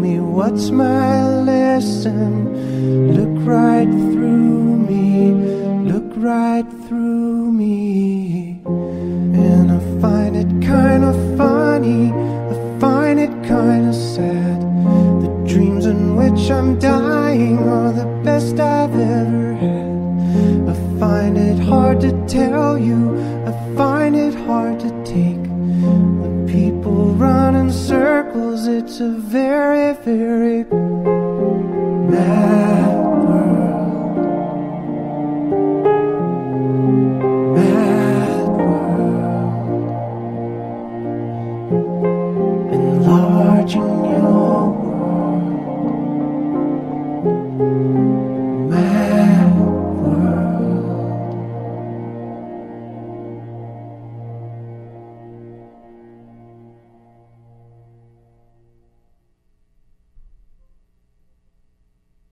me what's my lesson. Look right through me, look right through me. And I find it kinda funny, I find it kinda sad. The dreams in which I'm dying are the best I've ever had. I find it hard to tell you, it's a very, very